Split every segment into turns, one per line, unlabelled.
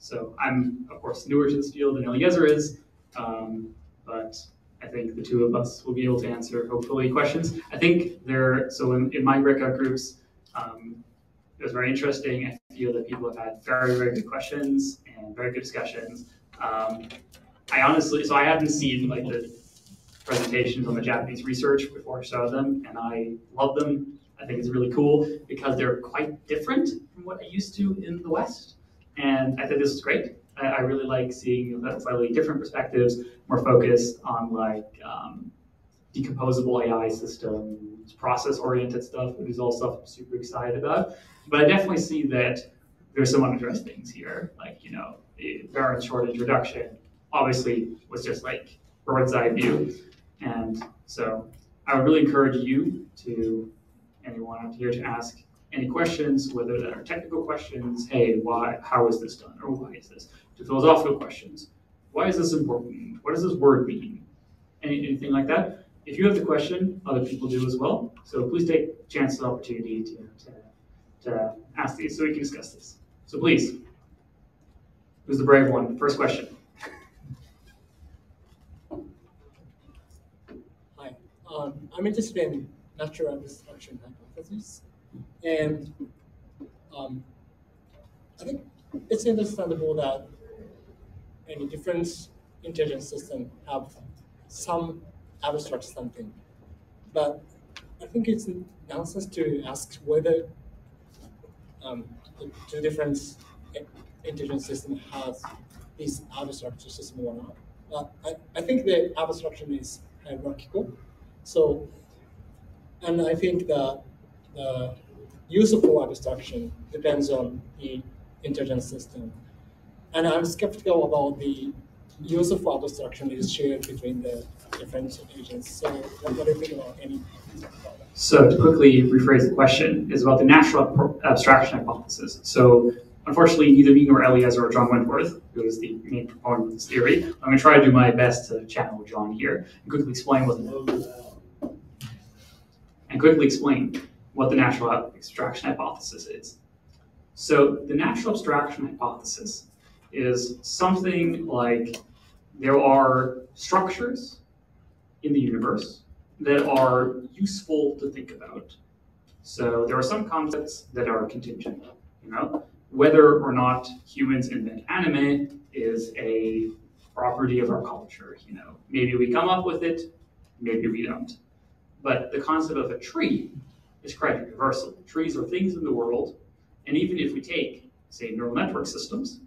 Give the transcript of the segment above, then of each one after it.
So I'm, of course, newer to this field than Eliezer is, um, but I think the two of us will be able to answer, hopefully, questions. I think there, so in, in my breakout groups, um, it was very interesting. I feel that people have had very, very good questions and very good discussions. Um, I honestly, so I hadn't seen like the presentations on the Japanese research before I saw them, and I love them. I think it's really cool because they're quite different from what I used to in the West. And I think this is great. I, I really like seeing slightly different perspectives, more focused on like um, decomposable AI systems, process-oriented stuff, which is all stuff I'm super excited about. But I definitely see that there's some unaddressed things here, like, you know, very short introduction, obviously was just like bird's eye view. And so I would really encourage you to, anyone out here to ask any questions, whether that are technical questions, hey, why, how is this done, or why is this, to philosophical questions, why is this important, what does this word mean, Any, anything like that. If you have the question, other people do as well. So please take chance and opportunity to, to, to ask these so we can discuss this. So please, who's the brave one? First question.
Hi, um, I'm interested in natural abstraction hypothesis. And um, I think it's understandable that any different intelligence system have some abstract something. But I think it's nonsense to ask whether um, two different intelligence systems has this abstract system or not. Uh, I, I think the abstraction is hierarchical. So, and I think that the useful abstraction depends on the intelligence system. And I'm skeptical about the use of abstraction is shared between the different agents. So what do you think about any
so to quickly rephrase the question is about the natural abstraction hypothesis. So unfortunately, neither me nor Eliezer or John Wentworth, who is the main proponent of this theory, I'm going to try to do my best to channel John here and quickly explain what the, and quickly explain what the natural abstraction hypothesis is. So the natural abstraction hypothesis is something like there are structures in the universe that are useful to think about. So there are some concepts that are contingent, you know, whether or not humans invent anime is a property of our culture, you know. Maybe we come up with it, maybe we don't. But the concept of a tree is quite universal. Trees are things in the world, and even if we take, say, neural network systems,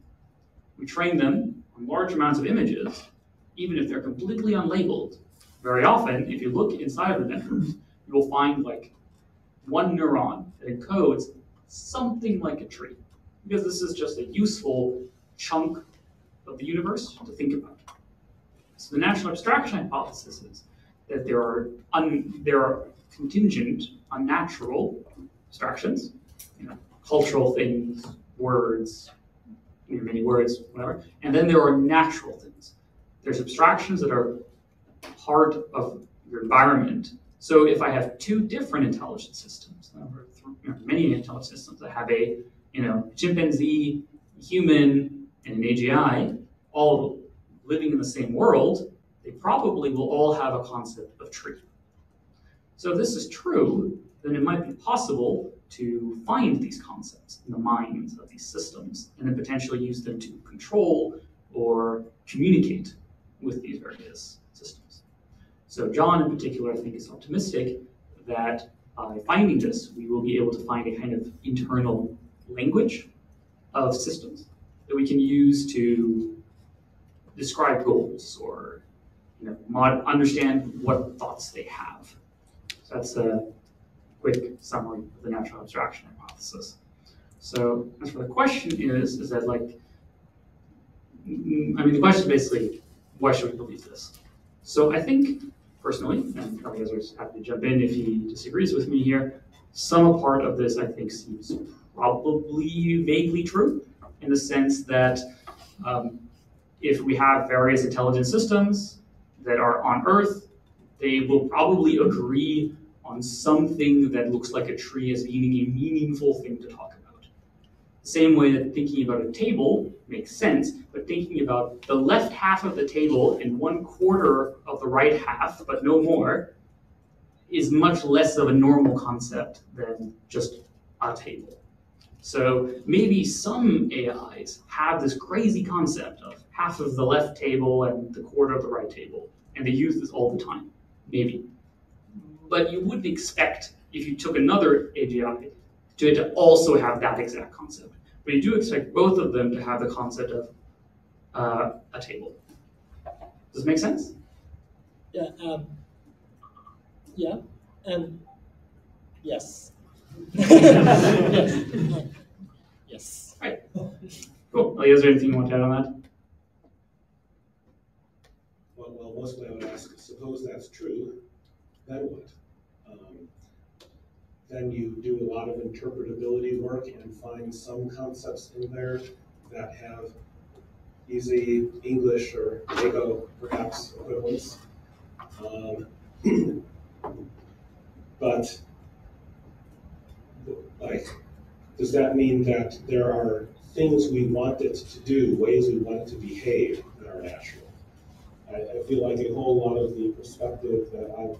we train them on large amounts of images, even if they're completely unlabeled. Very often, if you look inside of the networks, you will find like one neuron that encodes something like a tree, because this is just a useful chunk of the universe to think about. So the natural abstraction hypothesis is that there are un, there are contingent, unnatural abstractions, you know, cultural things, words, you many words, whatever. And then there are natural things. There's abstractions that are part of your environment. So if I have two different intelligence systems, many intelligence systems, I have a you know chimpanzee, human, and an AGI, all living in the same world, they probably will all have a concept of tree. So if this is true, then it might be possible to find these concepts in the minds of these systems and then potentially use them to control or communicate with these various systems. So John in particular, I think, is optimistic that by finding this, we will be able to find a kind of internal language of systems that we can use to describe goals or you know, mod- understand what thoughts they have. That's a quick summary of the natural abstraction hypothesis. So as for the question is, is that like, mm, I mean, the question is basically, why should we believe this? So I think personally, and Eliezer is happy to jump in if he disagrees with me here, some part of this I think seems probably vaguely true in the sense that um, if we have various intelligent systems that are on Earth, they will probably agree on something that looks like a tree as being a meaningful thing to talk about. The same way that thinking about a table makes sense, but thinking about the left half of the table and one quarter of the right half, but no more, is much less of a normal concept than just a table. So maybe some AIs have this crazy concept of half of the left table and the quarter of the right table, and they use this all the time. Maybe. But you wouldn't expect if you took another AGI to, to also have that exact concept. But you do expect both of them to have the concept of uh, a table. Does it make sense?
Yeah. Um, yeah. And yes. yes. yes.
Right. Cool. Is there anything you want to add on that?
Well, well, mostly I would ask, suppose that's true, then what? Then you do a lot of interpretability work and find some concepts in there that have easy English or Lego perhaps equivalents. Um, but like, does that mean that there are things we want it to do, ways we want it to behave that are natural? I, I feel like a whole lot of the perspective that I've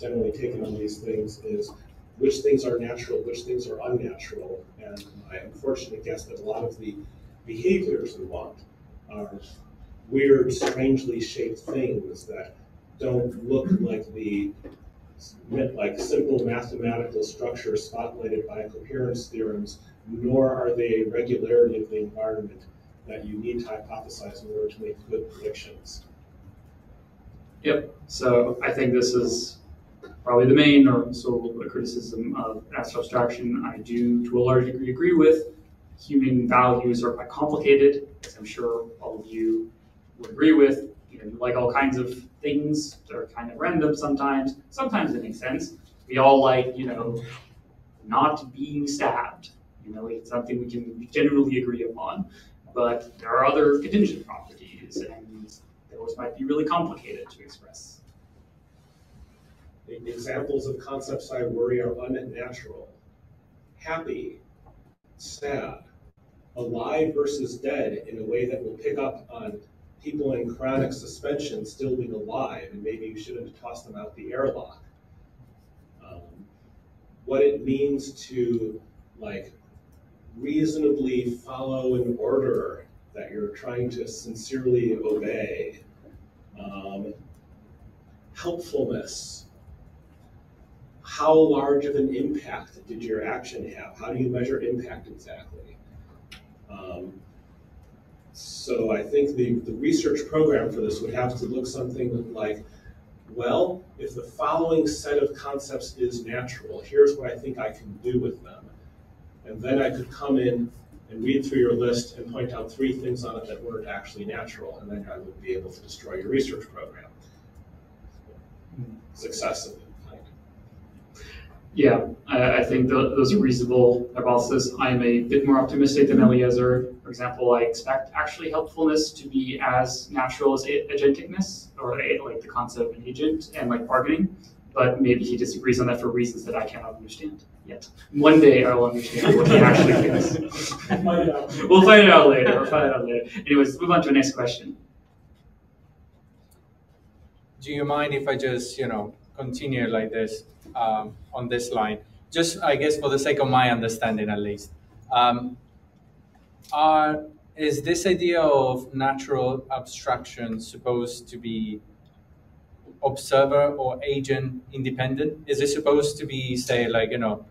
generally taken on these things is which things are natural, which things are unnatural. And I unfortunately guess that a lot of the behaviors we want are weird, strangely shaped things that don't look like the like simple mathematical structure spotlighted by coherence theorems, nor are they a regularity of the environment that you need to hypothesize in order to make good predictions.
Yep. So I think this is probably the main or also a little bit of criticism of natural abstraction. I do, to a large degree, agree with. Human values are quite complicated, as I'm sure all of you would agree with. You know, you like all kinds of things that are kind of random sometimes. Sometimes it makes sense. We all like, you know, not being stabbed. You know, it's something we can generally agree upon. But there are other contingent properties, and those might be really complicated to express.
Examples of concepts I worry are unnatural. Happy, sad, alive versus dead in a way that will pick up on people in cryonic suspension still being alive, and maybe you shouldn't toss them out the airlock. Um, what it means to like reasonably follow an order that you're trying to sincerely obey. Um, helpfulness. How large of an impact did your action have? How do you measure impact exactly? Um, so I think the, the research program for this would have to look something like, well, if the following set of concepts is natural, here's what I think I can do with them. And then I could come in and read through your list and point out three things on it that weren't actually natural, and then I would be able to destroy your research program. Success
yeah, I, I think the, those are reasonable hypotheses. I'm a bit more optimistic than Eliezer. For example, I expect actually helpfulness to be as natural as agenticness, or like the concept of an agent and like bargaining. But maybe he disagrees on that for reasons that I cannot understand yet. One day I will understand what he actually thinks. we'll find it out later. We'll find it out later. Anyways, let's move on to the next question.
Do you mind if I just, you know, continue like this? um, on this line, just I guess for the sake of my understanding at least. Um, are, is this idea of natural abstraction supposed to be observer or agent independent? Is it supposed to be, say, like, you know,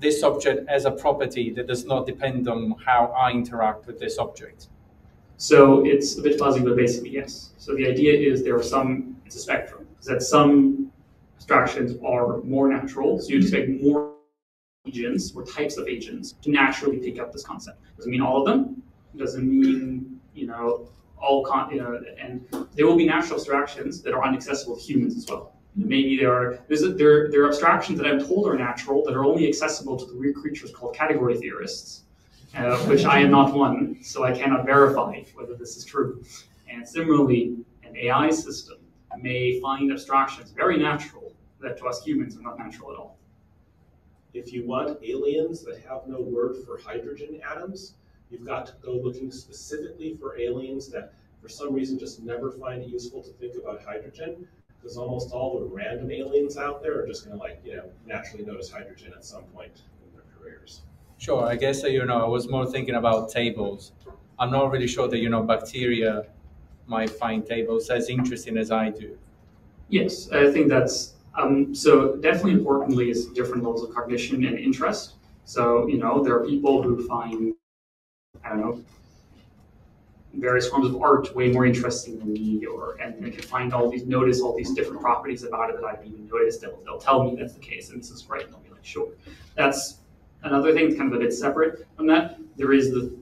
this object as a property that does not depend on how I interact with this object?
So it's a bit fuzzy, but basically yes. So the idea is there are some, it's a spectrum, that some abstractions are more natural. So you expect more agents or types of agents to naturally pick up this concept. Doesn't mean all of them. Doesn't mean you know all con. You know, and there will be natural abstractions that are inaccessible to humans as well. Maybe there are a, there there are abstractions that I'm told are natural that are only accessible to the weird creatures called category theorists, uh, which I am not one, so I cannot verify whether this is true. And similarly, an AI system may find abstractions very natural that to us humans are not natural at all.
if you want aliens that have no word for hydrogen atoms, you've got to go looking specifically for aliens that for some reason just never find it useful to think about hydrogen. Because almost all the random aliens out there are just gonna like, you know, naturally notice hydrogen at some point in their careers.
Sure, I guess, uh, you know, I was more thinking about tables. I'm not really sure that, you know, bacteria might find tables as interesting as I do.
Yes, I think that's um, so. Definitely, importantly, is different levels of cognition and interest. So you know, there are people who find I don't know various forms of art way more interesting than me, or and they can find all these notice all these different properties about it that I haven't even noticed. They'll they'll tell me that's the case, and this is great, and I'll be like, sure. That's another thing, kind of a bit separate from that. There is the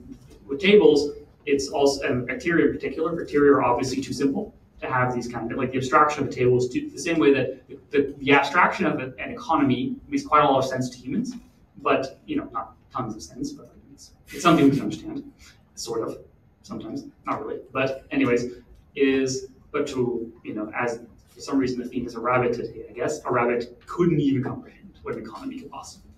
with tables. It's also and bacteria in particular. Bacteria are obviously too simple to have these kind of like the abstraction of a table is the same way that the, the abstraction of an economy makes quite a lot of sense to humans, but you know not tons of sense, but it's, it's something we can understand, sort of sometimes, not really. But anyways, is but to you know as for some reason the theme is a rabbit today, I guess a rabbit couldn't even comprehend what an economy could possibly.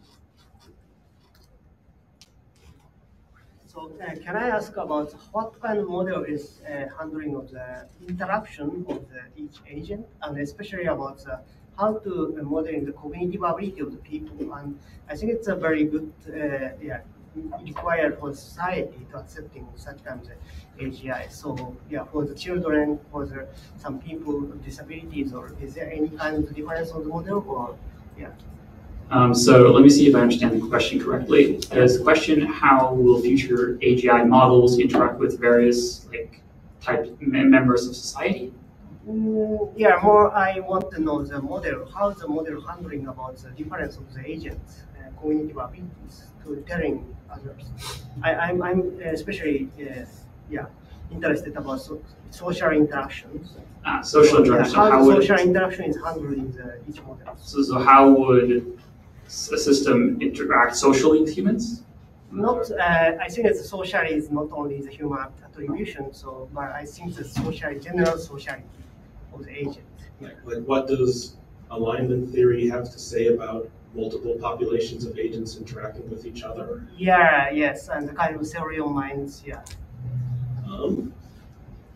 So uh, can I ask about what kind of model is uh, handling of the interaction of the, each agent, and especially about uh, how to uh, model the cognitive ability of the people? And I think it's a very good, uh, yeah, required for society to accepting such kind of AGI. So yeah, for the children, for the, some people with disabilities, or is there any kind of difference on the model, or yeah?
Um, so let me see if I understand the question correctly. Is the question how will future AGI models interact with various like type members of society?
Mm, yeah, more I want to know the model, how the model handling about the difference of the agents, uh, cognitive abilities to telling others. I, I'm, I'm especially, uh, yeah, interested about so, social interactions.
Ah, social interaction.
Yeah, how,
how
social interaction is handled in the, each model.
so, so how would system interact socially with humans?
Not, uh, I think it's social is not only the human attribution, so, but I think the social, general sociality of the agent.
Like, like what does alignment theory have to say about multiple populations of agents interacting with each other?
Yeah, yes, and the kind of theory of minds, yeah.
Um,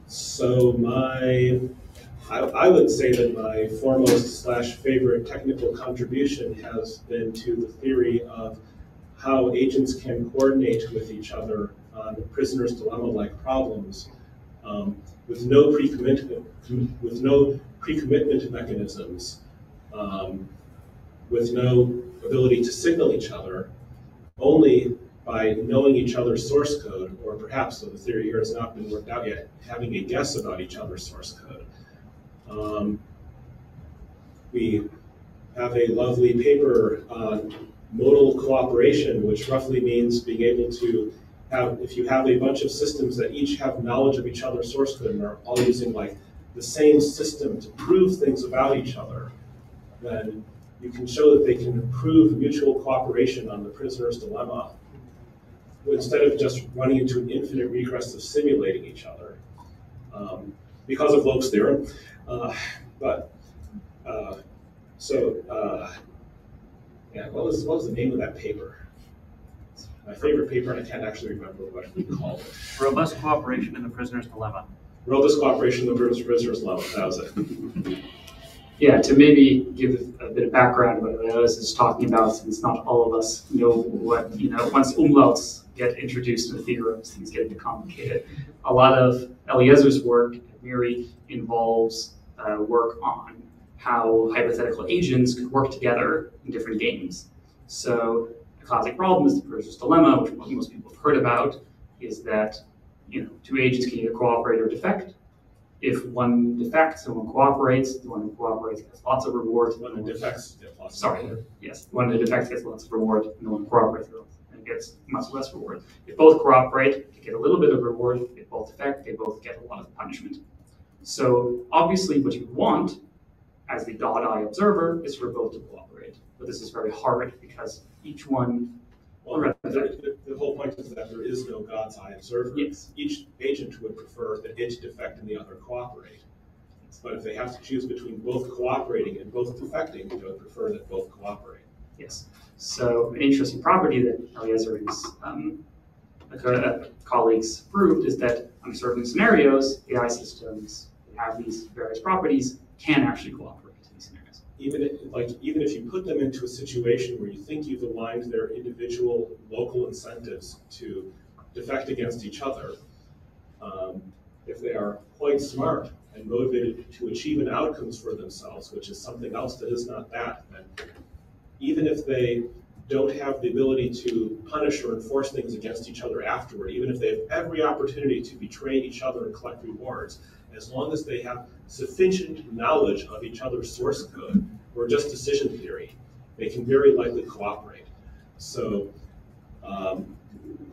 so my, I, I would say that my foremost slash favorite technical contribution has been to the theory of how agents can coordinate with each other on prisoner's dilemma-like problems um, with no pre-commitment, with no pre-commitment mechanisms, um, with no ability to signal each other, only by knowing each other's source code, or perhaps, though the theory here has not been worked out yet, having a guess about each other's source code. Um, we have a lovely paper on modal cooperation, which roughly means being able to have, if you have a bunch of systems that each have knowledge of each other's source code and are all using like the same system to prove things about each other, then you can show that they can improve mutual cooperation on the prisoner's dilemma instead of just running into an infinite regress of simulating each other um, because of Löb's theorem. Uh, but uh, so, uh, yeah, what was what was the name of that paper? It's my favorite paper, and I can't actually remember what we called it.
Robust cooperation in the prisoner's dilemma.
Robust cooperation in the prisoner's dilemma. That was it.
Yeah, to maybe give a bit of background what I is talking about, since not all of us know what, you know, once umlauts get introduced to the theorems, things get a bit complicated. A lot of Eliezer's work at involves uh, work on how hypothetical agents could work together in different games. So a classic problem is the prisoner's dilemma, which most people have heard about, is that you know two agents can either cooperate or defect. If one defects and one cooperates, the one who cooperates gets lots of rewards.
When the defects get lost.
Sorry, yes, the one who defects gets lots of reward, and the one who cooperates and gets much less reward. If both cooperate, they get a little bit of reward. If both defect, they both get a lot of punishment. So obviously, what you want as the God's eye observer is for both to cooperate. But this is very hard because each one
Well, the, the- whole point is that there is no God's eye observer.
Yes.
Each agent would prefer that it defect and the other cooperate. But if they have to choose between both cooperating and both defecting, they would prefer that both cooperate.
Yes. So an interesting property that Eliezer's um, co- uh, colleagues proved is that under certain scenarios, AI systems have these various properties can actually cooperate in these scenarios.
even if, like even if you put them into a situation where you think you've aligned their individual local incentives to defect against each other, um, if they are quite smart and motivated to achieve an outcomes for themselves, which is something else that is not that, then even if they don't have the ability to punish or enforce things against each other afterward, even if they have every opportunity to betray each other and collect rewards, as long as they have sufficient knowledge of each other's source code or just decision theory, they can very likely cooperate. So um,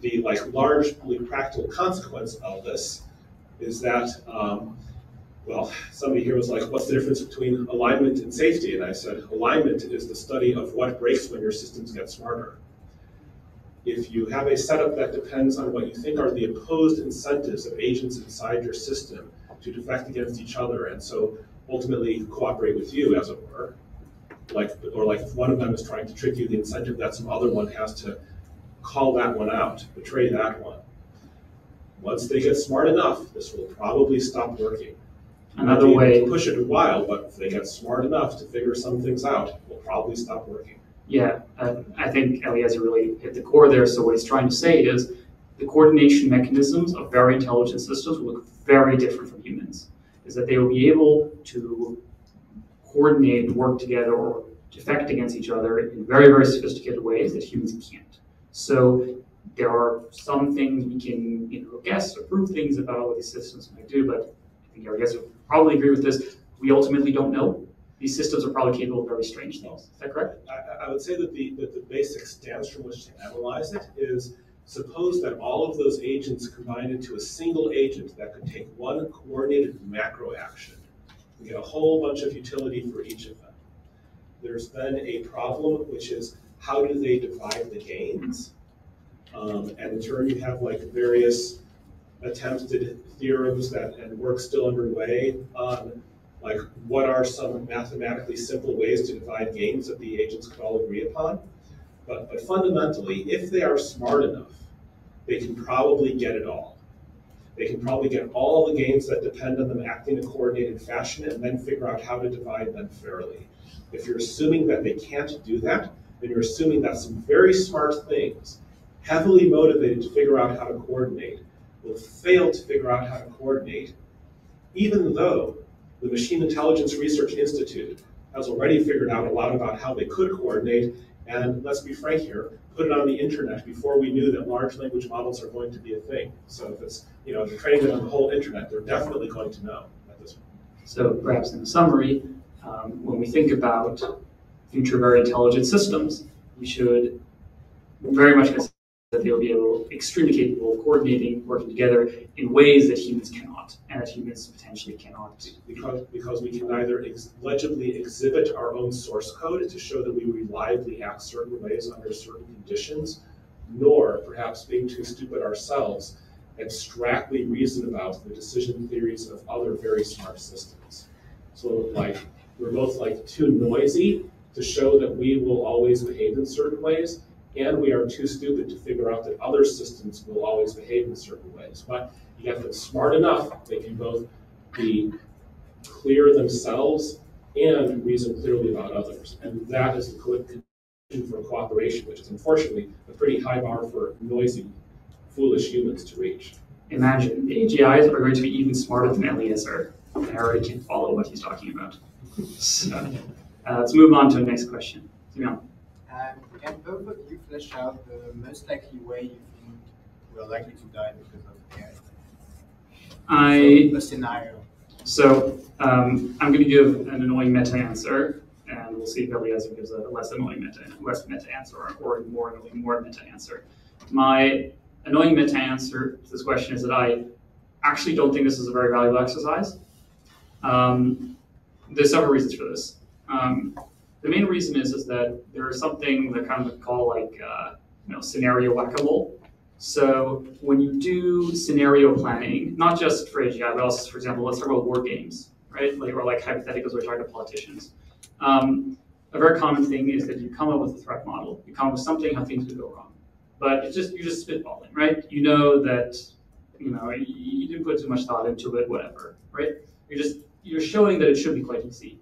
the like largely practical consequence of this is that um, well, somebody here was like, what's the difference between alignment and safety? And I said, alignment is the study of what breaks when your systems get smarter. If you have a setup that depends on what you think are the opposed incentives of agents inside your system to defect against each other and so ultimately cooperate with you, as it were, like, or like if one of them is trying to trick you, the incentive that some other one has to call that one out, betray that one. Once they get smart enough, this will probably stop working.
Another way,
to push it a while, but if they get smart enough to figure some things out, it will probably stop working.
yeah, uh, I think Eliezer really hit the core there. So what he's trying to say is the coordination mechanisms of very intelligent systems will look very different from humans. Is that they will be able to coordinate and work together or defect against each other in very, very sophisticated ways that humans can't. So there are some things we can, you know, guess or prove things about what these systems might do, but I think Eliezer would probably agree with this. We ultimately don't know. These systems are probably capable of very strange things. Is that correct?
I, I would say that the, that the basic stance from which to analyze it is suppose that all of those agents combine into a single agent that could take one coordinated macro action. We get a whole bunch of utility for each of them. There's then a problem, which is how do they divide the gains? Um, and in turn, you have like various attempted theorems that and work still underway on like what are some mathematically simple ways to divide gains that the agents could all agree upon. But, but fundamentally, if they are smart enough, they can probably get it all. They can probably get all the gains that depend on them acting in a coordinated fashion and then figure out how to divide them fairly. If you're assuming that they can't do that, then you're assuming that some very smart things, heavily motivated to figure out how to coordinate, will fail to figure out how to coordinate, even though the Machine Intelligence Research Institute has already figured out a lot about how they could coordinate. And let's be frank here, put it on the internet before we knew that large language models are going to be a thing. So if it's, you know, if you're training them on the whole internet, they're definitely going to know at this point.
So perhaps in summary, um, when we think about future very intelligent systems, we should very much consider that they'll be able, extremely capable of coordinating, working together in ways that humans cannot, and that humans potentially cannot.
Because, because we can neither ex- legibly exhibit our own source code to show that we reliably act certain ways under certain conditions, nor, perhaps being too stupid ourselves, abstractly reason about the decision theories of other very smart systems. So like, we're both like too noisy to show that we will always behave in certain ways, and we are too stupid to figure out that other systems will always behave in certain ways. But you get them smart enough, they can both be clear themselves and reason clearly about others. And that is the condition for cooperation, which is unfortunately a pretty high bar for noisy, foolish humans to reach.
Imagine the AGIs are going to be even smarter than Eliezer, and I already can't follow what he's talking about. So, uh, let's move on to the next question. Simeon.
Um, can both of you flesh out the most likely way you think we're likely to die because of AI?
I
So, a scenario.
So um, I'm going to give an annoying meta answer, and we'll see if Eliezer gives a less annoying meta, less meta answer, or, or more annoying, more meta answer. My annoying meta answer to this question is that I actually don't think this is a very valuable exercise. Um, there's several reasons for this. Um, the main reason is is that there is something that kind of call like uh, you know scenario whack-a-mole. So when you do scenario planning, not just for AGI, but also, for example, let's talk about war games, right? Like, or like hypotheticals we're talking to politicians. Um, a very common thing is that you come up with a threat model, you come up with something how things could go wrong, but it's just you're just spitballing, right? You know that you know you didn't put too much thought into it, whatever, right? You're just you're showing that it should be quite easy.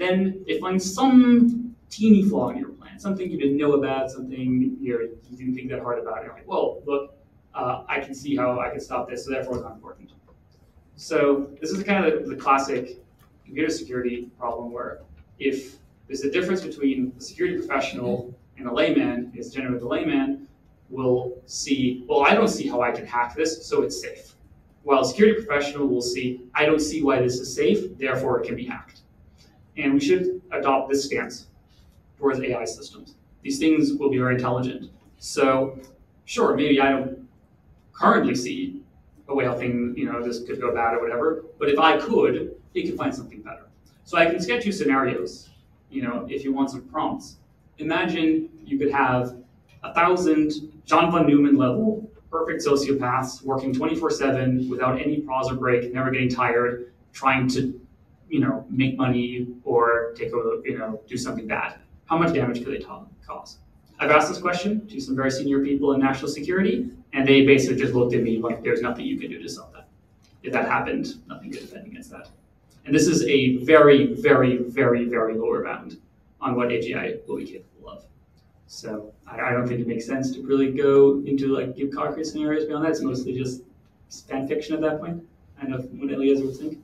Then they find some teeny flaw in your plan, something you didn't know about, something you're, you didn't think that hard about. And you're like, well, look, uh, I can see how I can stop this, so therefore it's not important. So this is kind of the, the classic computer security problem where if there's a difference between a security professional and a layman, is generally the layman will see, well, I don't see how I can hack this, so it's safe. While a security professional will see, I don't see why this is safe, therefore it can be hacked. And we should adopt this stance towards AI systems. These things will be very intelligent. So sure, maybe I don't currently see a way how thing, you know, this could go bad or whatever, but if I could, it could find something better. So I can sketch you scenarios, you know, if you want some prompts. Imagine you could have a thousand John von Neumann level perfect sociopaths working 24/7 without any pause or break, never getting tired, trying to, you know, make money or take a, you know, do something bad. How much damage could they cause? I've asked this question to some very senior people in national security, and they basically just looked at me like there's nothing you can do to stop that. If that happened, nothing could defend against that. And this is a very, very, very, very lower bound on what AGI will be capable of. So I, I don't think it makes sense to really go into like give concrete scenarios beyond that. It's mostly just fan fiction at that point. I know what Eliezer would think.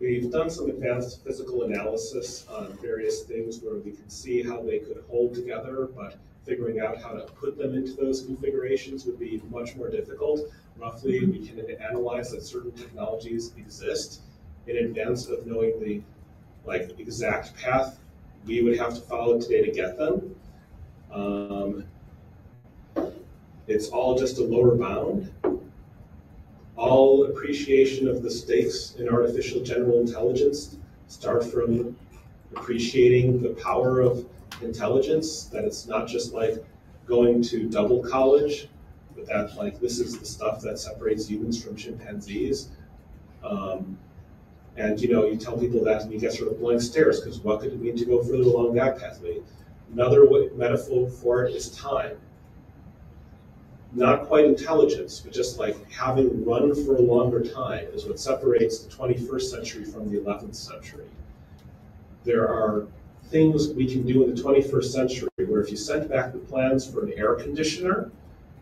We've done some advanced physical analysis on various things where we can see how they could hold together, but figuring out how to put them into those configurations would be much more difficult. Roughly, we can analyze that certain technologies exist in advance of knowing the like exact path we would have to follow today to get them. Um, it's all just a lower bound. All appreciation of the stakes in artificial general intelligence start from appreciating the power of intelligence, that it's not just like going to double college, but that like this is the stuff that separates humans from chimpanzees. Um, and you know, you tell people that and you get sort of blank stares because what could it mean to go further along that pathway? Another way, metaphor for it is time. Not quite intelligence, but just like having run for a longer time is what separates the 21st century from the 11th century. There are things we can do in the 21st century where if you sent back the plans for an air conditioner,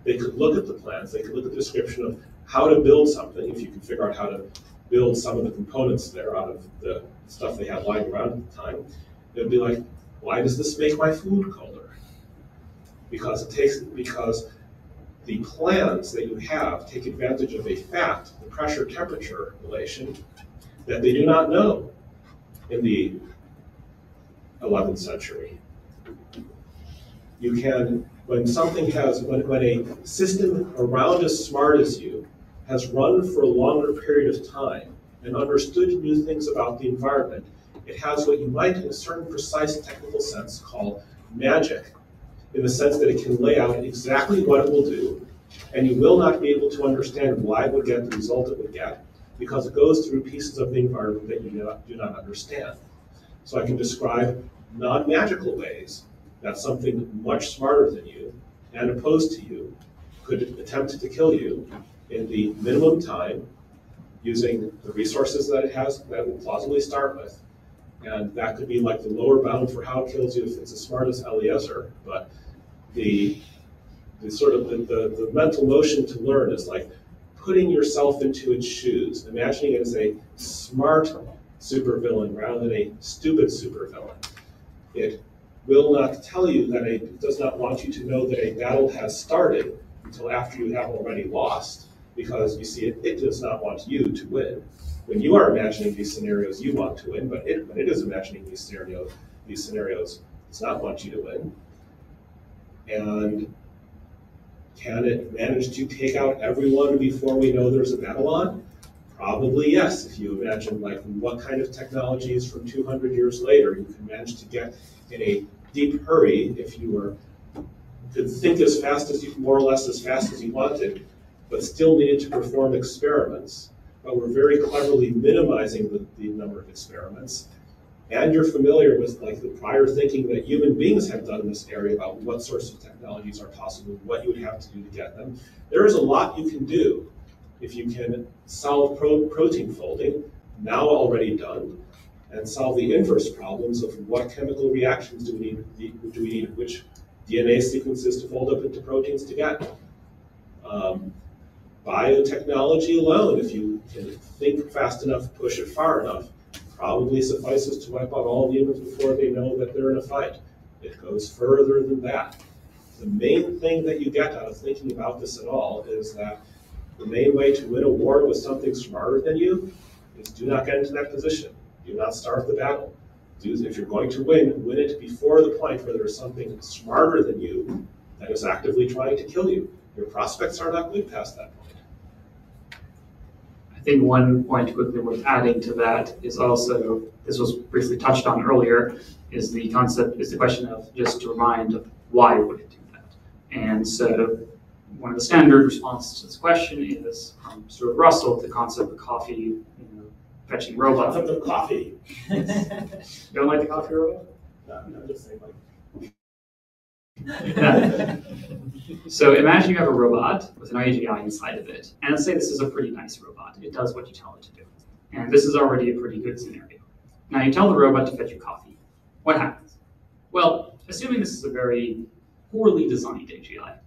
they could look at the plans, they could look at the description of how to build something, if you can figure out how to build some of the components there out of the stuff they had lying around at the time, would be like, why does this make my food colder? Because it takes because the plans that you have take advantage of a fact, the pressure temperature relation, that they do not know in the 11th century. You can, when something has, when, when a system around as smart as you has run for a longer period of time and understood new things about the environment, it has what you might, in a certain precise technical sense, call magic, in the sense that it can lay out exactly what it will do, and you will not be able to understand why it would get the result it would get, because it goes through pieces of the environment that you do not, understand. So I can describe non-magical ways that something much smarter than you and opposed to you could attempt to kill you in the minimum time using the resources that it has that it will plausibly start with. And that could be like the lower bound for how it kills you if it's as smart as Eliezer. But the, the sort of the, the, the mental motion to learn is like putting yourself into its shoes, imagining it as a smart supervillain rather than a stupid supervillain. It will not tell you that it does not want you to know that a battle has started until after you have already lost because you see, it, it does not want you to win. When you are imagining these scenarios, you want to win, but it, when it is imagining these scenarios, these scenarios, does not want you to win. And can it manage to take out everyone before we know there's a battle on? Probably yes. If you imagine like what kind of technologies from 200 years later you can manage to get in a deep hurry if you were could think as fast as you more or less as fast as you wanted but still needed to perform experiments, but we're very cleverly minimizing the, the number of experiments, and you're familiar with like the prior thinking that human beings have done in this area about what sorts of technologies are possible, what you would have to do to get them, there is a lot you can do if you can solve pro protein folding, now already done, and solve the inverse problems of what chemical reactions do we need, do we need which DNA sequences to fold up into proteins to get. Um, biotechnology alone, if you can think fast enough, push it far enough, probably suffices to wipe out all the humans before they know that they're in a fight. It goes further than that. The main thing that you get out of thinking about this at all is that the main way to win a war with something smarter than you is do not get into that position. Do not start the battle. Do, if you're going to win, win it before the point where there is something smarter than you that is actively trying to kill you. Your prospects are not good past that point
think one point quickly worth adding to that is also, this was briefly touched on earlier, is the concept, is the question of just to remind of why would it do that? And so one of the standard responses to this question is from Stuart Russell, the concept of coffee, you know, fetching robot.
Concept of coffee.
Don't like the coffee robot?
No, no, just saying like
so imagine you have a robot with an AGI inside of it, and let's say this is a pretty nice robot. It does what you tell it to do. And this is already a pretty good scenario. Now you tell the robot to fetch you coffee. What happens? Well, assuming this is a very poorly designed AGI,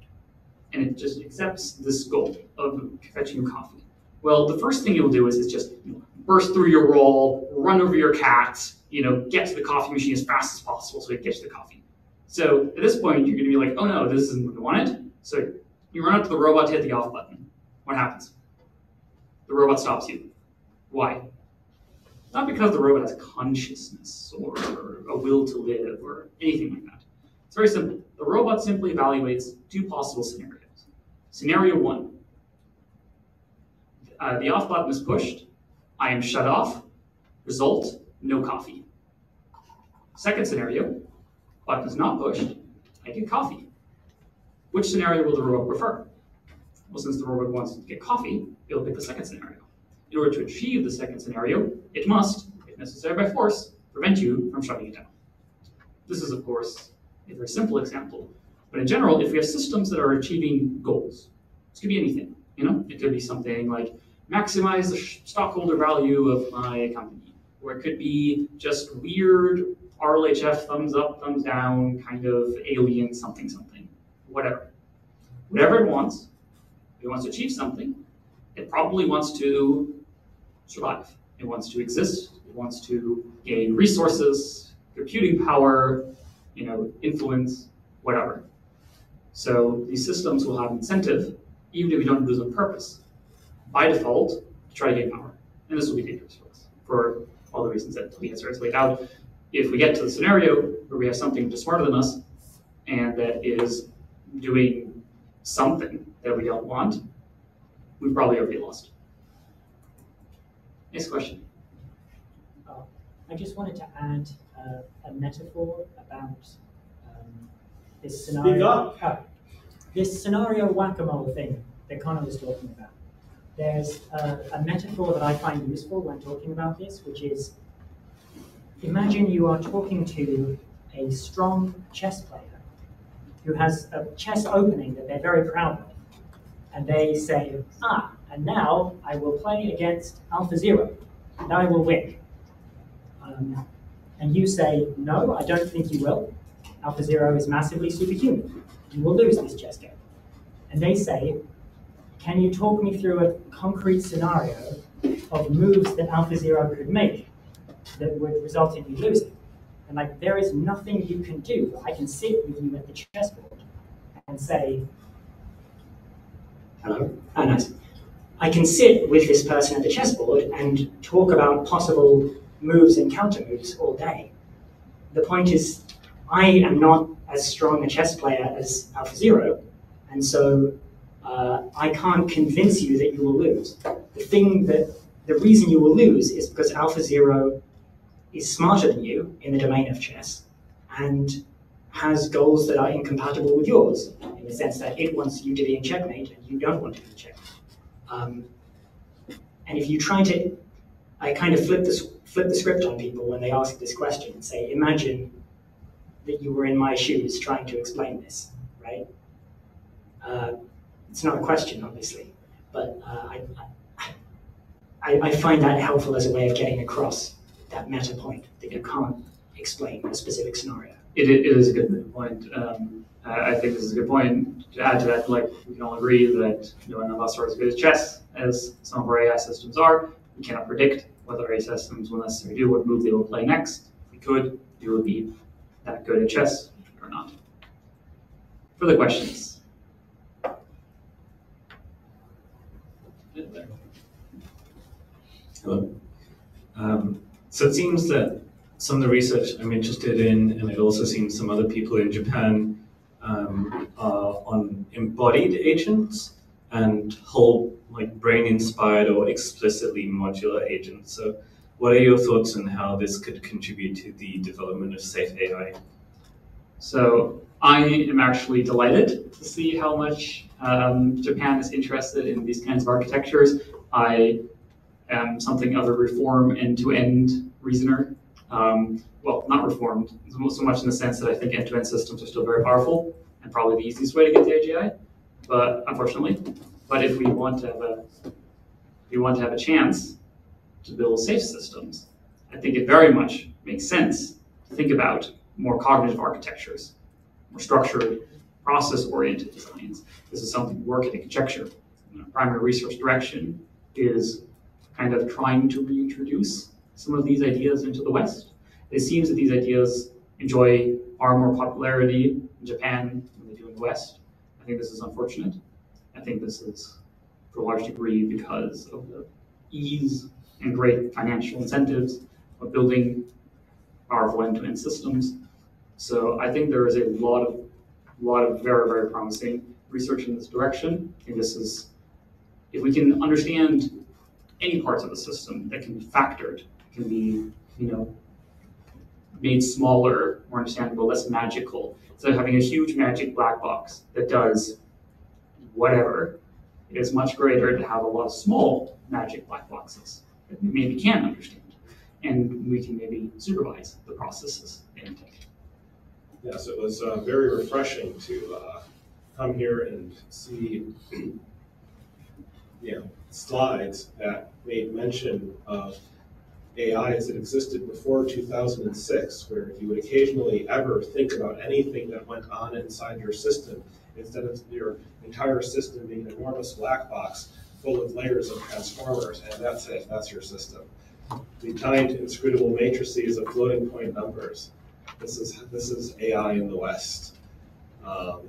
and it just accepts this goal of fetching you coffee. Well, the first thing you'll do is, is just you know, burst through your wall, run over your cat, you know, get to the coffee machine as fast as possible so it gets the coffee. So at this point, you're going to be like, oh no, this isn't what we wanted. So you run up to the robot to hit the off button. What happens? The robot stops you. Why? Not because the robot has consciousness or a will to live or anything like that. It's very simple. The robot simply evaluates two possible scenarios. Scenario one, uh, the off button is pushed. I am shut off. Result, no coffee. Second scenario, is not pushed, I get coffee. Which scenario will the robot prefer? Well, since the robot wants to get coffee, it'll pick the second scenario. In order to achieve the second scenario, it must, if necessary by force, prevent you from shutting it down. This is, of course, a very simple example. But in general, if we have systems that are achieving goals, this could be anything. You know, it could be something like maximize the stockholder value of my company, or it could be just weird RLHF, thumbs up, thumbs down, kind of alien something something, whatever. Whatever it wants, if it wants to achieve something, it probably wants to survive. It wants to exist. It wants to gain resources, computing power, you know, influence, whatever. So these systems will have incentive, even if we don't do this on purpose, by default, to try to gain power. And this will be dangerous for us for all the reasons that Lee has laid out if we get to the scenario where we have something just smarter than us and that is doing something that we don't want, we probably already lost. Next question.
Uh, I just wanted to add uh, a metaphor about um, this scenario. Oh, this scenario whack-a-mole thing that Connor was talking about. There's a metaphor that I find useful when talking about this, which is Imagine you are talking to a strong chess player who has a chess opening that they're very proud of. And they say, ah, and now I will play against Alpha Zero. Now I will win. Um, and you say, no, I don't think you will. Alpha Zero is massively superhuman. You will lose this chess game. And they say, can you talk me through a concrete scenario of moves that Alpha Zero could make that would result in you losing. And like, there is nothing you can do. I can sit with you at the chessboard and say, hello, oh, nice. I can sit with this person at the chessboard and talk about possible moves and counter moves all day. The point is, I am not as strong a chess player as Alpha Zero, and so uh, I can't convince you that you will lose. The thing that the reason you will lose is because Alpha Zero is smarter than you in the domain of chess and has goals that are incompatible with yours, in the sense that it wants you to be in checkmate and you don't want to be in checkmate. Um, and if you try to I kind of flip the, flip the script on people when they ask this question and say, imagine that you were in my shoes trying to explain this, right? Uh, it's not a question, obviously, but uh, I, I, I find that helpful as a way of getting across that meta point that you can't explain a specific scenario.
It, it is a good point. Um, I think this is a good point. To add to that, like we can all agree that none of us are as good as chess as some of our AI systems are. We cannot predict whether AI systems will necessarily do what move they will play next. If we could, we would be that good at chess or not. Further questions?
Hello. Um, so it seems that some of the research I'm interested in, and it also seems some other people in Japan um, are on embodied agents and whole like brain inspired or explicitly modular agents. So what are your thoughts on how this could contribute to the development of safe AI?
So I am actually delighted to see how much um, Japan is interested in these kinds of architectures. I am something of a reform end-to-end reasoner. Um, well, not reformed so much in the sense that I think end-to-end systems are still very powerful and probably the easiest way to get to AGI. But unfortunately, but if we want to have a, if we want to have a chance to build safe systems, I think it very much makes sense to think about more cognitive architectures, more structured, process-oriented designs. This is something we work at Conjecture. primary research direction is kind of trying to reintroduce some of these ideas into the West. It seems that these ideas enjoy far more popularity in Japan than they do in the West. I think this is unfortunate. I think this is, to a large degree, because of the ease and great financial incentives of building powerful end-to-end systems so I think there is a lot of, lot of very, very promising research in this direction. And this is, if we can understand any parts of the system that can be factored, can be, you know, made smaller, more understandable, less magical. Instead of having a huge magic black box that does whatever, it is much greater to have a lot of small magic black boxes that we maybe can understand. And we can maybe supervise the processes in
Yes, it was uh, very refreshing to uh, come here and see, you know, slides that made mention of AI as it existed before 2006, where you would occasionally ever think about anything that went on inside your system, instead of your entire system being an enormous black box full of layers of transformers, and that's it, that's your system. The giant inscrutable matrices of floating point numbers this is this is AI in the West. Um,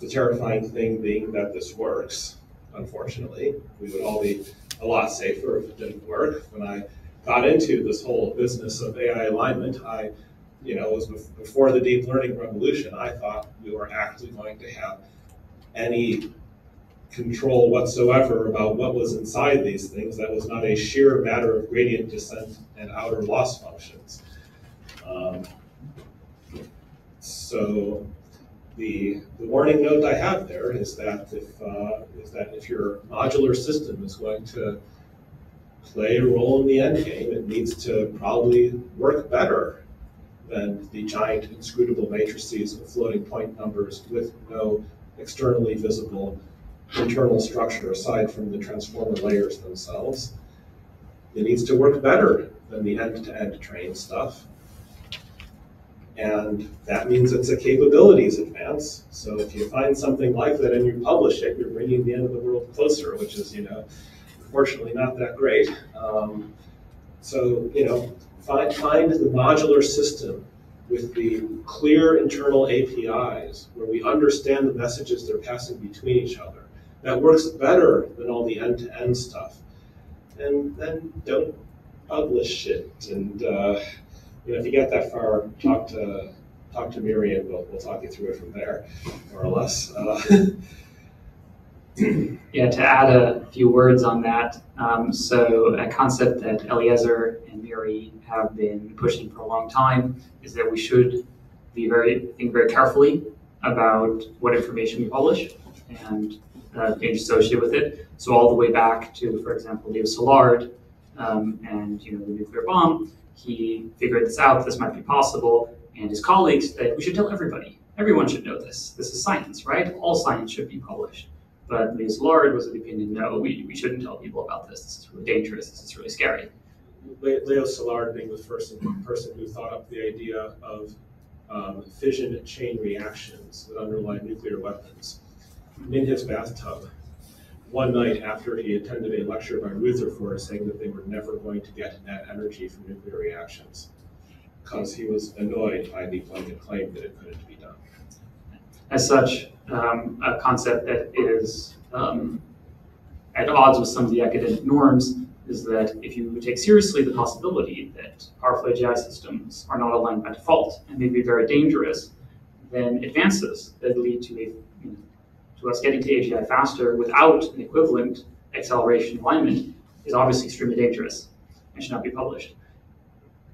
the terrifying thing being that this works. Unfortunately, we would all be a lot safer if it didn't work. When I got into this whole business of AI alignment, I, you know, was before the deep learning revolution. I thought we were actually going to have any control whatsoever about what was inside these things. That was not a sheer matter of gradient descent and outer loss functions. Um, so the, the warning note I have there is that if uh, is that if your modular system is going to play a role in the end game, it needs to probably work better than the giant inscrutable matrices of floating point numbers with no externally visible internal structure aside from the transformer layers themselves. It needs to work better than the end-to-end -end train stuff. And that means it's a capabilities advance. So if you find something like that and you publish it, you're bringing the end of the world closer, which is, you know, unfortunately not that great. Um, so, you know, find, find the modular system with the clear internal APIs where we understand the messages they're passing between each other. That works better than all the end-to-end stuff. And then don't publish it and uh, you know, if you get that far, talk to talk to Miriam. We'll, we'll talk you through it from there, more or less. Uh,
yeah, to add a few words on that. Um, so a concept that Eliezer and MIRI have been pushing for a long time is that we should be very think very carefully about what information we publish and uh, things associated with it. So all the way back to, for example, Leo Szilard um, and you know the nuclear bomb, he figured this out. This might be possible, and his colleagues said we should tell everybody. Everyone should know this. This is science, right? All science should be published. But Leo Szilard was of the opinion, no, we, we shouldn't tell people about this. This is really dangerous. This is really scary.
Leo Szilard being the first person who thought up the idea of um, fission chain reactions that underlie nuclear weapons in his bathtub one night after he attended a lecture by Rutherford saying that they were never going to get net energy from nuclear reactions because he was annoyed by the blanket claim that it couldn't be done.
As such, um, a concept that is um, at odds with some of the academic norms is that if you take seriously the possibility that powerful AGI systems are not aligned by default and may be very dangerous, then advances that lead to a you know, to us getting to AGI faster without an equivalent acceleration alignment is obviously extremely dangerous and should not be published.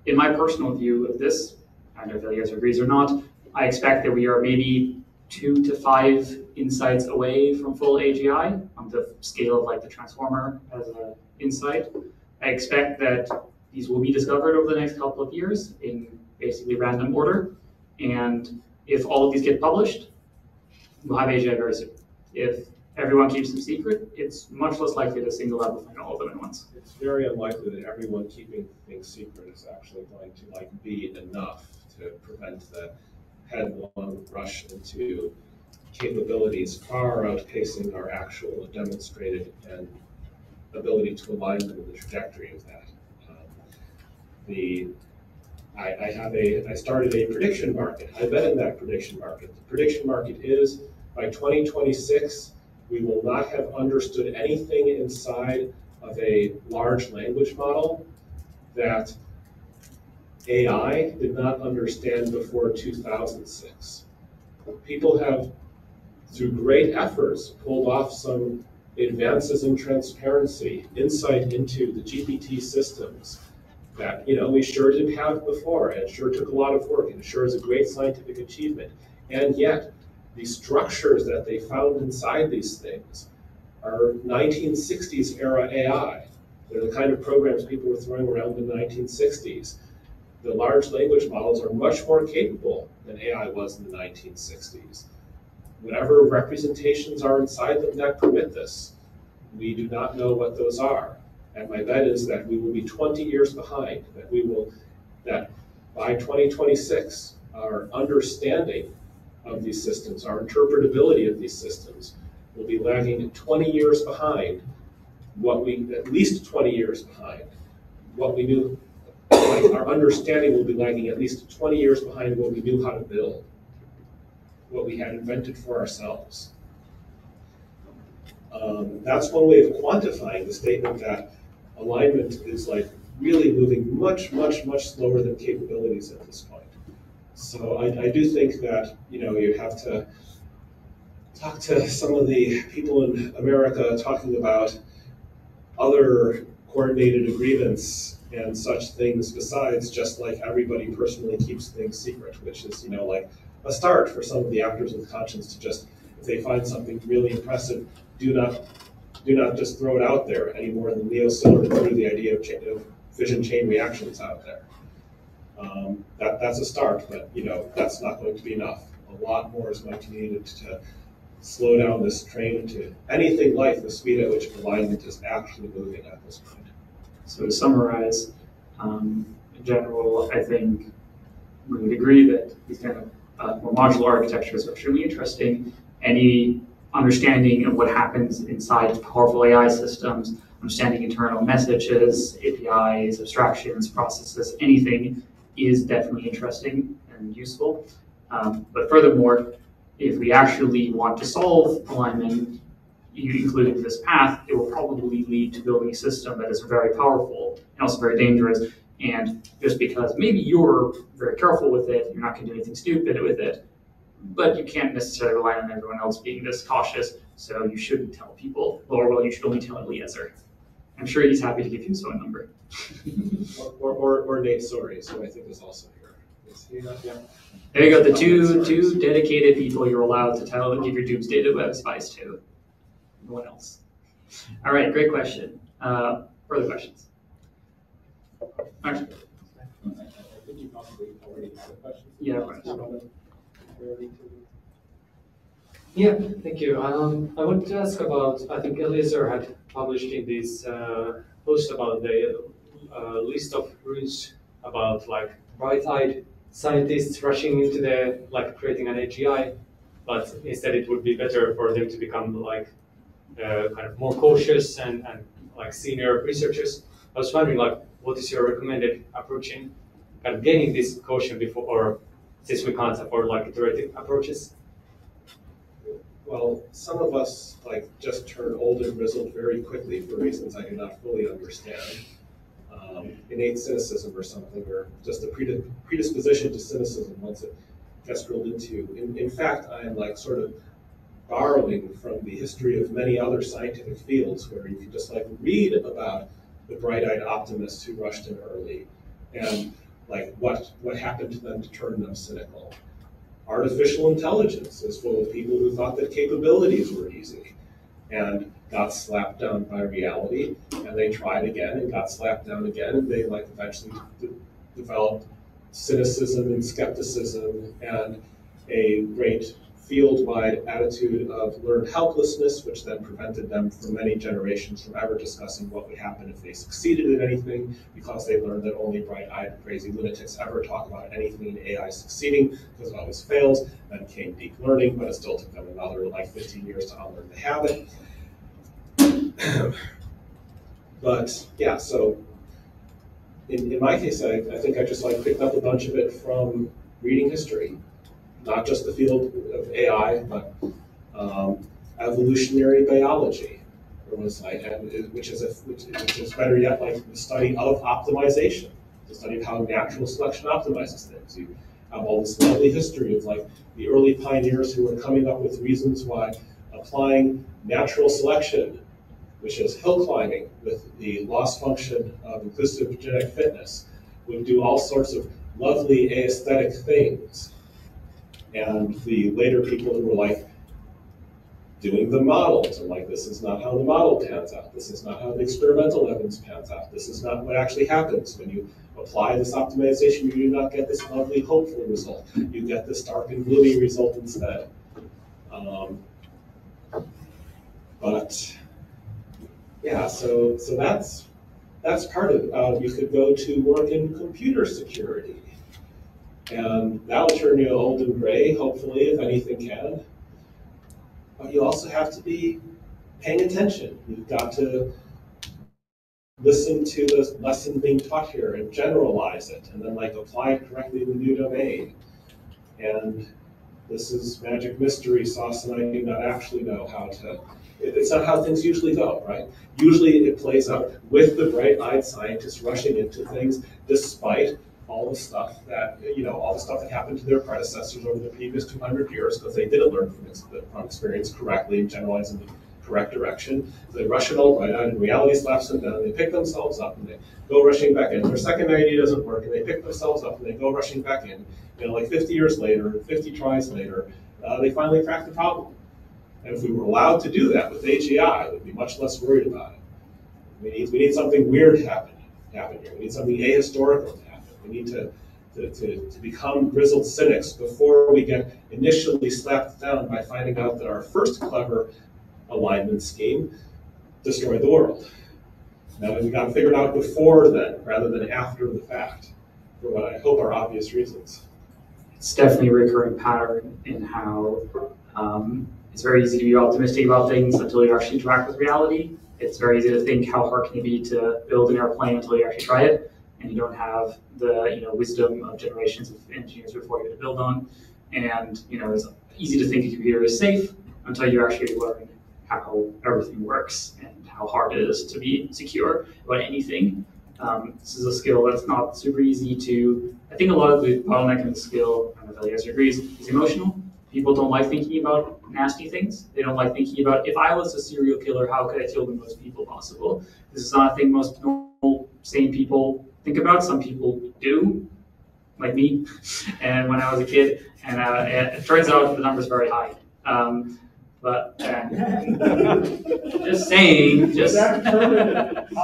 In my personal view of this, I don't know if Eliezer agrees or not, I expect that we are maybe two to five insights away from full AGI on the scale of like the transformer as an insight. I expect that these will be discovered over the next couple of years in basically random order. And if all of these get published, we'll have AGI very soon. If everyone keeps them secret, it's much less likely a single lab will find all of them at once.
It's very unlikely that everyone keeping things secret is actually going to like be enough to prevent the headlong rush into capabilities far outpacing our actual demonstrated and ability to align them with the trajectory of that. Um, the I, I, have a I started a prediction market. I bet in that prediction market. The prediction market is by 2026 we will not have understood anything inside of a large language model that AI did not understand before 2006. People have, through great efforts, pulled off some advances in transparency, insight into the GPT systems that you know we sure didn't have before, and sure took a lot of work, and sure is a great scientific achievement. And yet, the structures that they found inside these things are 1960s era AI. They're the kind of programs people were throwing around in the 1960s the large language models are much more capable than AI was in the 1960s. Whatever representations are inside them that permit this, we do not know what those are. And my bet is that we will be 20 years behind, that we will, that by 2026, our understanding of these systems, our interpretability of these systems, will be lagging 20 years behind what we, at least 20 years behind, what we knew our understanding will be lagging at least 20 years behind what we knew how to build, what we had invented for ourselves. Um, that's one way of quantifying the statement that alignment is like really moving much, much, much slower than capabilities at this point. So I, I do think that you know you have to talk to some of the people in America talking about other coordinated agreements and such things besides just like everybody personally keeps things secret, which is, you know, like a start for some of the actors with conscience to just, if they find something really impressive, do not do not just throw it out there any more than Leo Szilard threw the idea of, chain, of fission chain reactions out there. Um, that, that's a start, but you know that's not going to be enough. A lot more is going to be needed to slow down this train to anything like the speed at which alignment is actually moving at this point.
So to summarize, um, in general, I think we would agree that these kind of uh, more modular architectures are extremely interesting. Any understanding of what happens inside powerful AI systems, understanding internal messages, APIs, abstractions, processes, anything is definitely interesting and useful. Um, but furthermore, if we actually want to solve alignment, including this path, it will probably lead to building a system that is very powerful and also very dangerous. And just because maybe you're very careful with it, you're not going to do anything stupid with it, but you can't necessarily rely on everyone else being this cautious. So you shouldn't tell people, or well, you should only tell Eliezer. I'm sure he's happy to give you his phone number.
or, or, or, Nate Soares, who I think is also here. Is he not? Yeah.
There you go. The two two dedicated people you're allowed to tell and give your doomsday to web spies to no one else. All right, great question. Uh, further questions? Actually,
I think you probably already had a question.
Yeah, right.
Yeah, thank you. Um, I wanted to ask about, I think Eliezer had published in this uh, post about the uh, list of rules about like bright-eyed scientists rushing into the, like creating an AGI, but instead it would be better for them to become like uh, kind of more cautious and, and like senior researchers. I was wondering like, what is your recommended approach in kind of gaining this caution before, or since we can't afford like iterative approaches?
Well, some of us like just turn old and grizzled very quickly for reasons I do not fully understand. Um, innate cynicism or something, or just a predisposition to cynicism once it gets drilled into you. In, in fact, I am like sort of borrowing from the history of many other scientific fields where you can just like read about the bright-eyed optimists who rushed in early and like what what happened to them to turn them cynical. Artificial intelligence is full of people who thought that capabilities were easy. And got slapped down by reality and they tried again and got slapped down again. And they like eventually developed cynicism and skepticism and a great field-wide attitude of learned helplessness, which then prevented them for many generations from ever discussing what would happen if they succeeded in anything, because they learned that only bright-eyed, crazy lunatics ever talk about anything in AI succeeding, because it always fails. Then came deep learning, but it still took them another like 15 years to unlearn the habit. but yeah, so in, in my case, I, I think I just like picked up a bunch of it from reading history not just the field of AI, but um, evolutionary biology, was like, which is a, which, which is better yet, like the study of optimization, the study of how natural selection optimizes things. You have all this lovely history of like the early pioneers who were coming up with reasons why applying natural selection, which is hill climbing with the loss function of inclusive genetic fitness, would do all sorts of lovely aesthetic things and the later people who were like doing the models and like this is not how the model pans out. This is not how the experimental evidence pans out. This is not what actually happens. When you apply this optimization you do not get this lovely hopeful result. You get this dark and gloomy result instead. Um, but yeah so so that's that's part of uh, you could go to work in computer security Um, and that'll turn you old and gray, hopefully, if anything can. But you also have to be paying attention. You've got to listen to the lesson being taught here and generalize it, and then like apply it correctly in the new domain. And this is magic mystery sauce, and I do not actually know how to. It's not how things usually go, right? Usually it plays out with the bright-eyed scientists rushing into things despite all the stuff that, you know, all the stuff that happened to their predecessors over the previous 200 years because they didn't learn from, from experience correctly and generalize in the correct direction. So They rush it all right out, and reality slaps them down, they pick themselves up, and they go rushing back in. Their second idea doesn't work, and they pick themselves up, and they go rushing back in. You know, like 50 years later, 50 tries later, uh, they finally crack the problem. And if we were allowed to do that with AGI, we'd be much less worried about it. We need, we need something weird to happen, happen here. We need something ahistorical to happen. We need to, to, to, to become grizzled cynics before we get initially slapped down by finding out that our first clever alignment scheme destroyed the world. Now we got to figure it out before then, rather than after the fact, for what I hope are obvious reasons.
It's definitely a recurring pattern in how um, it's very easy to be optimistic about things until you actually interact with reality. It's very easy to think how hard can it be to build an airplane until you actually try it and you don't have the you know wisdom of generations of engineers before you to build on. And you know it's easy to think a computer is safe until you actually learn how everything works and how hard it is to be secure about anything. Um, this is a skill that's not super easy to. I think a lot of the bottleneck in the skill, know if Eliezer agrees, is emotional. People don't like thinking about nasty things. They don't like thinking about if I was a serial killer, how could I kill the most people possible? This is not a thing most normal, sane people think about. Some people do, like me, and when I was a kid, and uh, it turns out the number is very high. Um, But uh, just saying, just.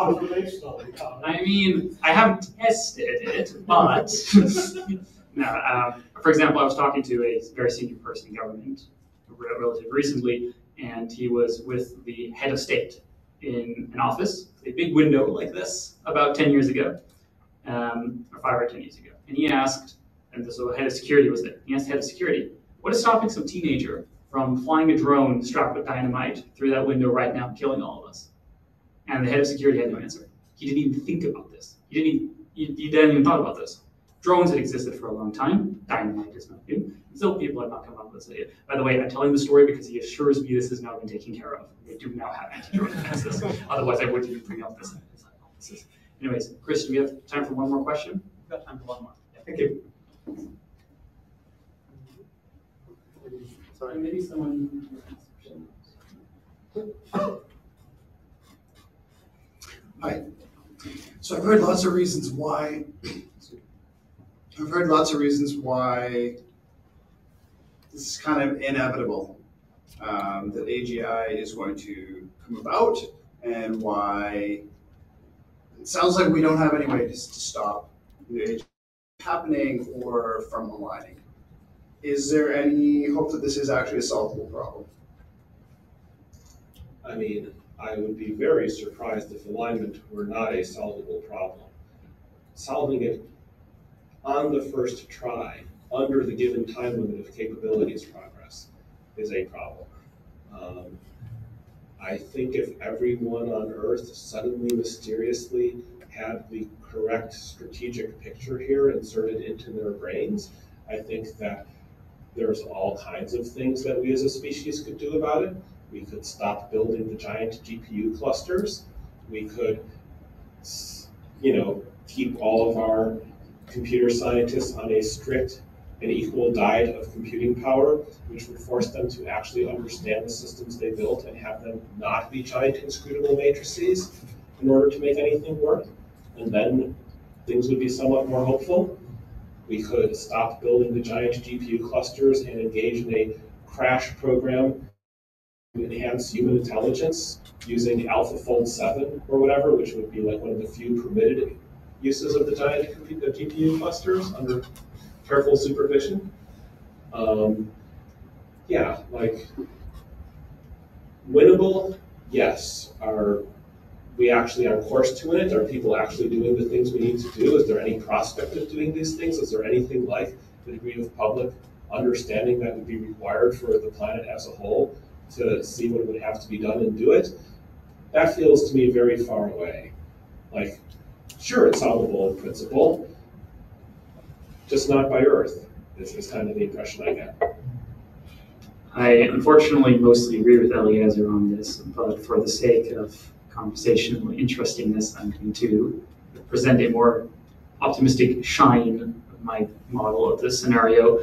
I mean, I haven't tested it, but no. Um, for example, I was talking to a very senior person in government relatively recently, and he was with the head of state in an office, a big window like this, about 10 years ago, um, or five or 10 years ago. And he asked, and the head of security was there, he asked the head of security, what is stopping some teenager from flying a drone strapped with dynamite through that window right now, killing all of us? And the head of security had no answer. He didn't even think about this. He didn't even, he, he didn't even thought about this. Drones had existed for a long time. Dynamite is not new. Still, people have not come up with this idea. By the way, I'm telling the story because he assures me this has now been taken care of. They do now have anti-drone defenses. Otherwise, I wouldn't even bring up this. Anyways, Chris, do we have time for one more question?
We've got time for one more.
Yeah, thank you.
Sorry, maybe someone.
Hi. So I've heard lots of reasons why. I've heard lots of reasons why this is kind of inevitable um, that AGI is going to come about, and why it sounds like we don't have any way to, to stop the AGI happening or from aligning. Is there any hope that this is actually a solvable problem?
I mean, I would be very surprised if alignment were not a solvable problem. Solving it on the first try, under the given time limit of capabilities progress, is a problem. Um, I think if everyone on Earth suddenly mysteriously had the correct strategic picture here inserted into their brains, I think that there's all kinds of things that we as a species could do about it. We could stop building the giant GPU clusters. We could, you know, keep all of our computer scientists on a strict and equal diet of computing power, which would force them to actually understand the systems they built and have them not be giant inscrutable matrices in order to make anything work. And then things would be somewhat more hopeful. We could stop building the giant GPU clusters and engage in a crash program to enhance human intelligence using AlphaFold 7 or whatever, which would be like one of the few permitted uses of the giant GPU uh, clusters under careful supervision. Um, yeah, like winnable, yes. Are we actually on course to win it? Are people actually doing the things we need to do? Is there any prospect of doing these things? Is there anything like the degree of public understanding that would be required for the planet as a whole to see what would have to be done and do it? That feels to me very far away. Like, sure, it's solvable in principle, just not by Earth. This is kind of the impression I get.
I unfortunately mostly agree with Eliezer on this, but for the sake of conversational interestingness, I'm going to present a more optimistic shine of my model of this scenario.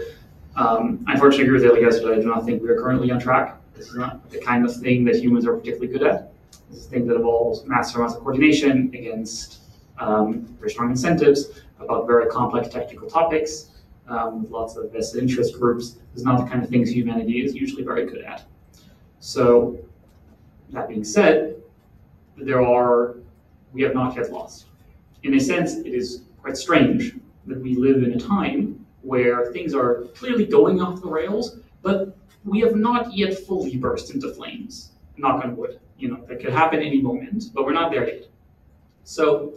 Um, I unfortunately agree with Eliezer that I do not think we are currently on track. This is not the kind of thing that humans are particularly good at. This is a thing that involves massive amounts of coordination against um, very strong incentives about very complex technical topics um, with lots of vested interest groups. Is not the kind of things humanity is usually very good at. So, that being said, there are, we have not yet lost. In a sense, it is quite strange that we live in a time where things are clearly going off the rails, but we have not yet fully burst into flames. Knock on wood. You know, that could happen any moment, but we're not there yet. So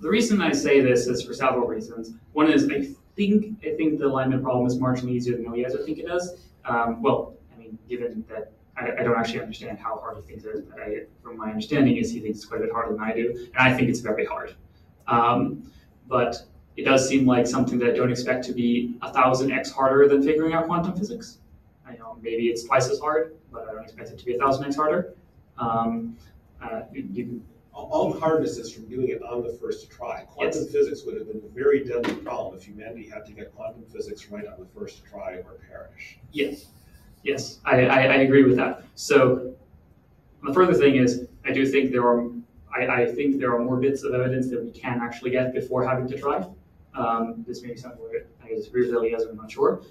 the reason I say this is for several reasons. One is I think I think the alignment problem is marginally easier than guys think it does. Um, well, I mean, given that I, I, don't actually understand how hard he thinks it is, but I, from my understanding is he thinks it's quite a bit harder than I do, and I think it's very hard. Um, but it does seem like something that I don't expect to be a thousand x harder than figuring out quantum physics. I know maybe it's twice as hard, but I don't expect it to be a thousand x harder. Um, uh, you,
all the hardness is from doing it on the first try. Quantum yes. physics would have been a very deadly problem if humanity had to get quantum physics right on the first try or perish.
Yes, yes, I, I, I agree with that. So the further thing is, I do think there are, I, I, think there are more bits of evidence that we can actually get before having to try. Um, this may be something where I disagree with Eliezer, I'm not sure.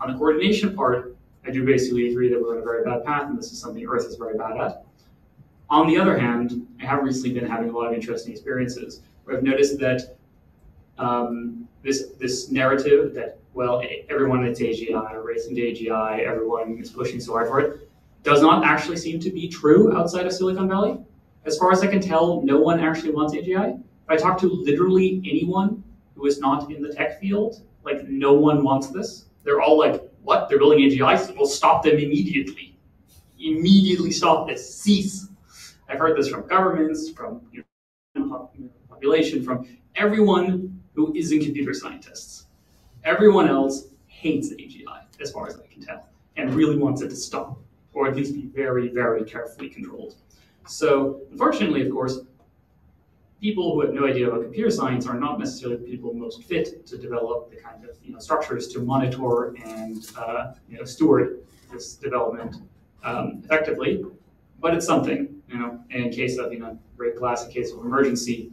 On the coordination part, I do basically agree that we're on a very bad path, and this is something Earth is very bad at. On the other hand, I have recently been having a lot of interesting experiences where I've noticed that um, this this narrative that well everyone at AGI racing to AGI, everyone is pushing so hard for it, does not actually seem to be true outside of Silicon Valley. As far as I can tell, no one actually wants AGI. If I talk to literally anyone who is not in the tech field, like no one wants this. They're all like, what? They're building AGI? We'll stop them immediately. Immediately stop this. Cease. I've heard this from governments, from you know, population, from everyone who isn't computer scientists. Everyone else hates AGI, as far as I can tell, and really wants it to stop, or at least be very, very carefully controlled. So, unfortunately, of course, people who have no idea about computer science are not necessarily the people most fit to develop the kind of you know, structures to monitor and uh, you know, steward this development um, effectively. But it's something, you know, and in case of you know break glass, in case of emergency,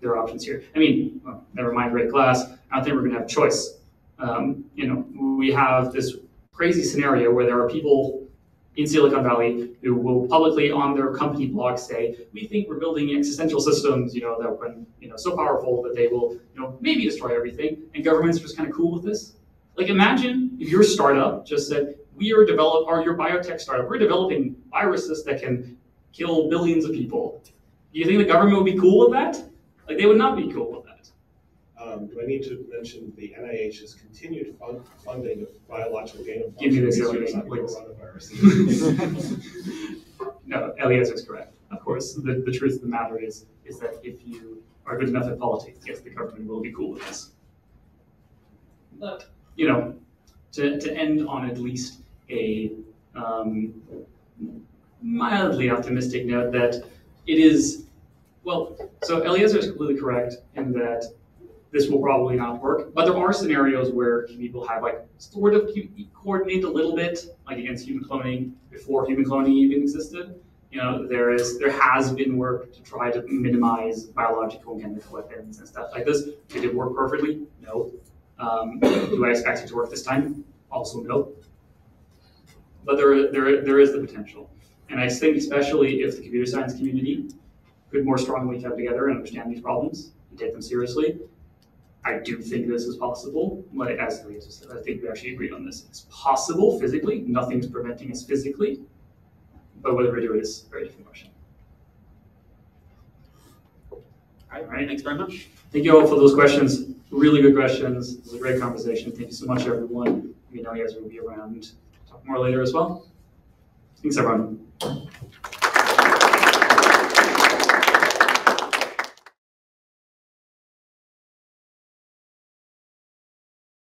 there are options here. I mean, well, never mind break glass. I don't think we're going to have choice. Um, you know, we have this crazy scenario where there are people in Silicon Valley who will publicly on their company blog say, we think we're building existential systems, you know, that when, you know, so powerful that they will, you know, maybe destroy everything. And governments are just kind of cool with this. Like imagine if your startup just said, we are develop, or your biotech startup, we're developing viruses that can kill billions of people. Do you think the government would be cool with that? Like they would not be cool with that.
Um, do I need to mention the NIH's continued fund, funding of biological gain of
Give me this
research on coronavirus?
no, Eliezer is correct. Of course, the, the truth of the matter is is that if you are good enough at politics, yes, the government will be cool with this. But you know, to, to end on at least a um, mildly optimistic note, that it is well. So Eliezer is completely correct in that this will probably not work. But there are scenarios where people have like sort of coordinate a little bit, like against human cloning before human cloning even existed. You know, there is there has been work to try to minimize biological and chemical weapons and stuff like this. Did it work perfectly? No. Um, do I expect it to work this time? Also no. But there, there, there is the potential. And I think especially if the computer science community could more strongly come together and understand these problems and take them seriously, I do think this is possible. Like as said, I think we actually agreed on this. It's possible physically. Nothing's preventing us physically. But whether we do it is a very different question.
All right, all right, thanks very much.
Thank you all for those questions. Really good questions. It was a great conversation. Thank you so much, everyone. We know you guys will be around. More later as well. Thanks, everyone.